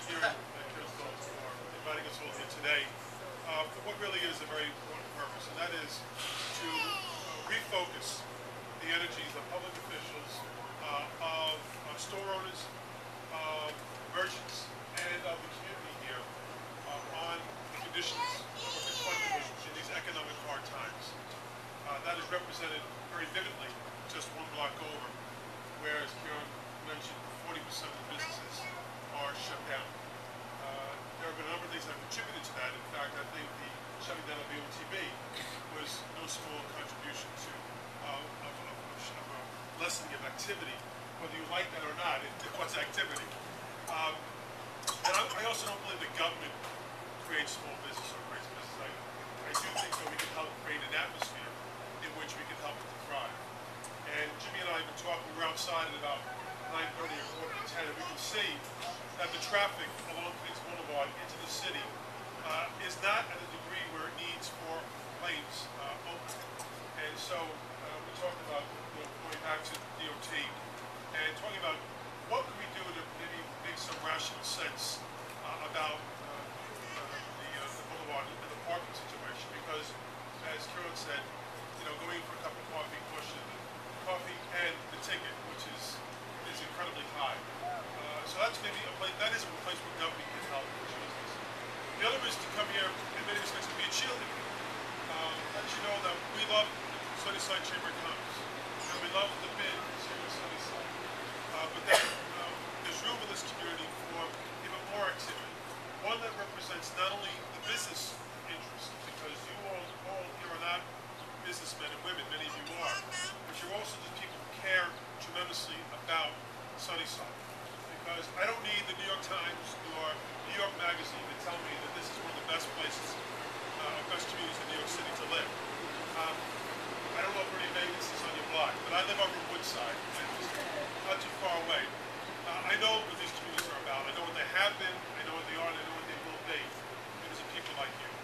thank you, Crystal, for inviting us all here today. Uh, for what really is a very important purpose, and that is to refocus the energies of public officials, uh, of store owners, merchants, and of the community here uh, on the conditions activity, whether you like that or not. It, it was activity. Um, and I, I also don't believe the government creates small business or creates business. I, I do think that we can help create an atmosphere in which we can help it to thrive. And Jimmy and I have been talking, we were outside at about 9.30 or quarter to 10, and we can see that the traffic along Queens Boulevard into the city uh, is not at a degree where it needs for lanes uh, open. And so uh, we talked about, you know, going back to DOT and talking about what can we do to maybe make some rational sense uh, about uh, the, uh, the boulevard and the parking situation. Because, as Kieran said, you know, going for a cup of coffee costs coffee and the ticket, which is is incredibly high. Uh, so that's maybe a place that is a place where government can help. The other is to come here in many respects to be a cheerleader. Um, let you know that we love Sunnyside Chamber of Commerce. And we love the bid Sunnyside. represents not only the business interest, because you all, all here are not businessmen and women, many of you are, but you're also the people who care tremendously about Sunnyside. Because I don't need the New York Times or New York Magazine to tell me that this is one of the best places, uh, best communities in New York City to live. Um, I don't know if any Vegas is on your block, but I live over Woodside, not too far away. Uh, I know with these